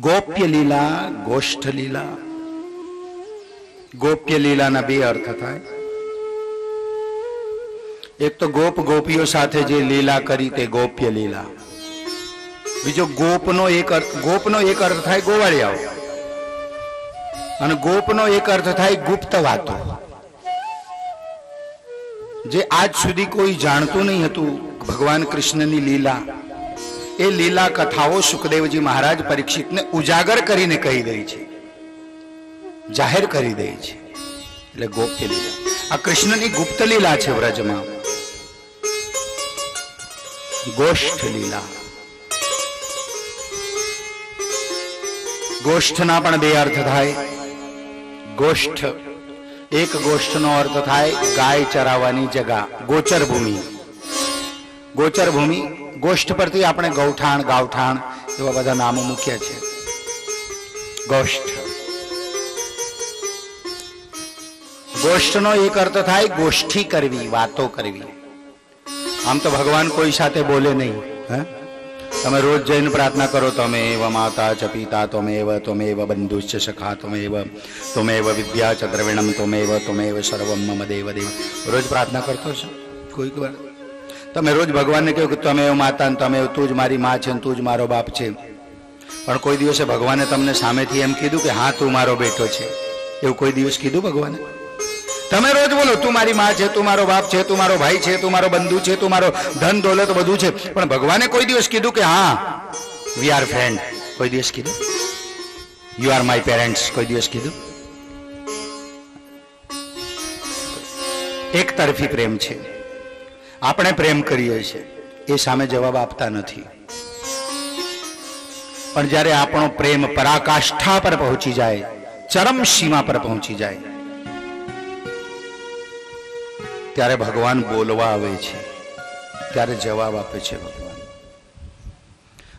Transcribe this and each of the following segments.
ગોપ્ય લીલા, ગોષ્ઠ લીલા. ગોપ્ય લીલાના બે અર્થ થાય. એક તો ગોપ ગોપીઓ સાથે જે લીલા કરી તે ગોપ્ય લીલા. બીજો ગોપનો એક અર્થ, ગોપનો એક અર્થ થાય ગોવાળિયાઓ. અને ગોપનો એક અર્થ થાય ગુપ્ત વાતો જે આજ સુધી કોઈ જાણતું નહીં હતું, ભગવાન કૃષ્ણની લીલા. એ લીલા કથાઓ સુખદેવજી મહારાજ પરીક્ષિતને ઉજાગર કરીને કહી દે છે. જાહેર કરી દે છે. એટલે ગોપ્ય લીલા. આ કૃષ્ણની ગુપ્ત લીલા છે વ્રજમાં. ગોષ્ઠ લીલા. ગોષ્ઠના પણ બે અર્થ થાય. ગોષ્ઠ. એક ગોષ્ઠનો અર્થ થાય ગાય ચરાવવાની જગા ગોચર ભૂમિ ગોચર ભૂમિ ગોષ્ઠ પરથી આપણે ગૌઠાણ, ગાવઠાણ એવા બધા નામો મૂક્યા છે. ગોષ્ઠ. ગોષ્ઠનો એક અર્થ થાય ગોષ્ઠી કરવી, વાતો કરવી. આમ તો ભગવાન કોઈ સાથે બોલે નહીં, હે? તમે રોજ જઈને પ્રાર્થના કરો, તમે એવ માતા ચ પિતા તમેવ તમેવ બંધુશ્ચ સખા તમેવ તમેવ વિદ્યા ચ દ્રવિણમ તમેવ તમેવ સર્વમ મમ દેવ દેવ. રોજ પ્રાર્થના કરતો છો કોઈક વાર? તમે રોજ ભગવાનને કહ્યું કે તમે માતા ને તમે તું જ મારી માં છે ને તું જ મારો બાપ છે. પણ કોઈ દિવસે ભગવાને તમને સામેથી એમ કીધું કે હા, તું મારો બેટો છે. એવું કોઈ દિવસ કીધું ભગવાને? તમે રોજ બોલો, તું મારી માં છે, તું મારો બાપ છે, તું મારો ભાઈ છે, તું મારો બંધુ છે, તું મારો ધન દોલત બધું છે. પણ ભગવાને કોઈ દિવસ કીધું કે હા વી આર ફ્રેન્ડ કોઈ દિવસ કીધું? યુ આર માય પેરેન્ટ્સ કોઈ દિવસ કીધું? એક તરફી પ્રેમ છે. આપણે પ્રેમ કરીએ છીએ. એ સામે જવાબ આપતા નથી. પણ જ્યારે આપણો પ્રેમ પરાકાષ્ઠા પર પહોંચી જાય, ચરમ સીમા પર પહોંચી જાય, ત્યારે ભગવાન બોલવા આવે છે. ત્યારે જવાબ આપે છે ભગવાન.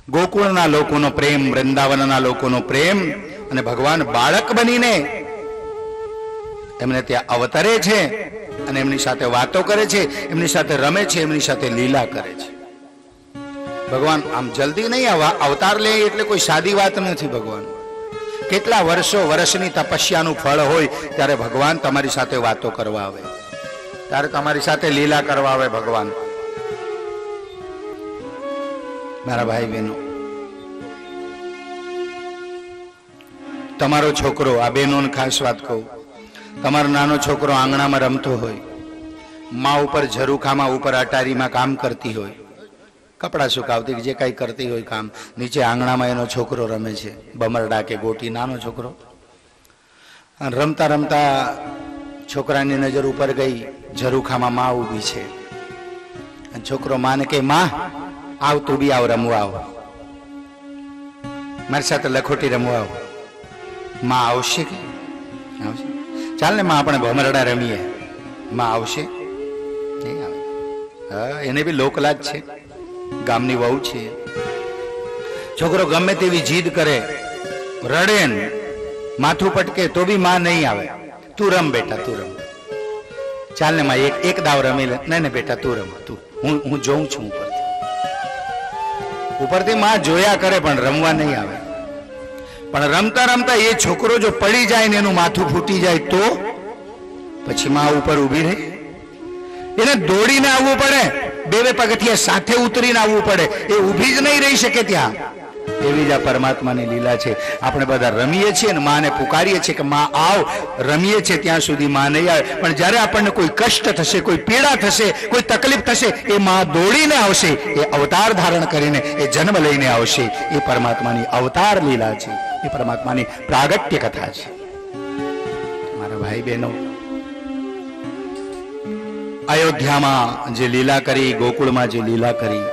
ગોકુળના લોકોનો પ્રેમ, વૃંદાવનના લોકોનો પ્રેમ અને ભગવાન બાળક બનીને એમને ત્યાં અવતરે છે. અને એમની સાથે વાતો કરે છે, એમની સાથે રમે છે, એમની સાથે લીલા કરે છે. ભગવાન, આમ જલ્દી નહીં આવા અવતાર લે એટલે કોઈ સાદી વાત નથી ભગવાન. કેટલા વર્ષો વર્ષની તપસ્યાનું ફળ હોય ત્યારે ભગવાન તમારી સાથે વાતો કરવા આવે. ત્યારે તમારી સાથે લીલા કરવા આવે ભગવાન. મારા ભાઈ બહેનો, તમારો છોકરો, આ બહેનોને ખાસ વાત કહું. તમારો નાનો છોકરો આંગણામાં રમતો હોય, મા ઉપર ઝરૂખામાં ઉપર અટારીમાં કામ કરતી હોય, કપડાં સુકાવતી જે કાંઈ કરતી હોય કામ, નીચે આંગણામાં એનો છોકરો રમે છે બમરડા કે ગોટી, નાનો છોકરો. રમતા રમતા છોકરાની નજર ઉપર ગઈ, ઝરૂખામાં મા ઊભી છે. છોકરો માને કે, માં, આવ તું બી આવ, રમવા આવ. મારી સાથે લખોટી રમવા આવ. માં આવશે કે? ચાલ ને, માં આપણે ભમરડા રમીએ. માં આવશે. નહીં આવે. હા, એને બી લોકલાજ છે. ગામની વહુ છે. છોકરો ગમે તેવી જીદ કરે, રડે ને, માથું પટકે તો બી માં નહીં આવે. તું રમ બેટા, તું રમ. ચાલ ને, માં, એક એક દાવ રમી લે. નહીં ને બેટા, તું રમ. તું, હું હું જોઉં છું ઉપરથી. ઉપરથી માં જોયા કરે, પણ રમવા નહીં આવે. પણ રમતા રમતા એ છોકરો જો પડી જાય ને એનું માથું ફૂટી જાય તો પછી માં ઉપર ઊભી રહે. એને દોડીને આવવું પડે. બે બે પગથિયા સાથે ઉતરીને આવવું પડે. એ ઊભી જ નહીં રહી શકે ત્યાં. એવી જ આ પરમાત્માની લીલા છે. આપણે બધા રમીએ છીએ ને માને પુકારીએ છીએ કે માં આવ, રમીએ છીએ ત્યાં સુધી માં નહીં આવે. પણ જ્યારે આપણને કોઈ કષ્ટ થશે, કોઈ પીડા થશે, કોઈ તકલીફ થશે, એ માં દોડીને આવશે, એ અવતાર ધારણ કરીને, એ જન્મ લઈને આવશે. એ પરમાત્માની અવતાર લીલા છે. એ પરમાત્માની પ્રાગટ્ય કથા છે. મારા ભાઈ બહેનો, અયોધ્યામાં જે લીલા કરી, ગોકુળમાં જે લીલા કરી,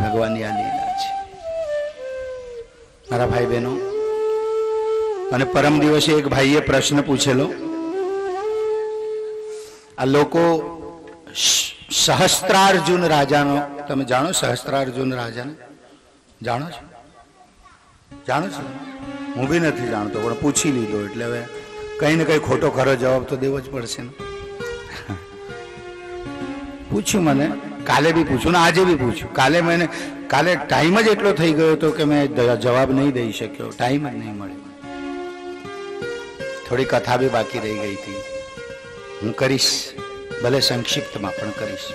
ભગવાનની આ લીલા. મારા ભાઈ બહેનો અને પરમ દિવસે એક ભાઈએ પ્રશ્ન પૂછેલો. આ લોકો સહસ્ત્રાર્જુન રાજાનો, તમે જાણો સહસ્ત્રાર્જુન રાજાને? જાણો છો? જાણો છો? હું બી નથી જાણતો, પણ પૂછી લીધો, એટલે હવે કંઈ ને કંઈ ખોટો ખરો જવાબ તો દેવો જ પડશે ને. પૂછ્યું મને, કાલે બી પૂછ્યું ને, આજે બી પૂછ્યું કાલે મને કાલે ટાઈમ જ એટલો થઈ ગયો હતો કે મેં જવાબ નહીં દઈ શક્યો. ટાઈમ જ નહીં મળ્યો. થોડી કથા બી બાકી રહી ગઈ હતી. હું કરીશ, ભલે સંક્ષિપ્તમાં પણ કરીશ.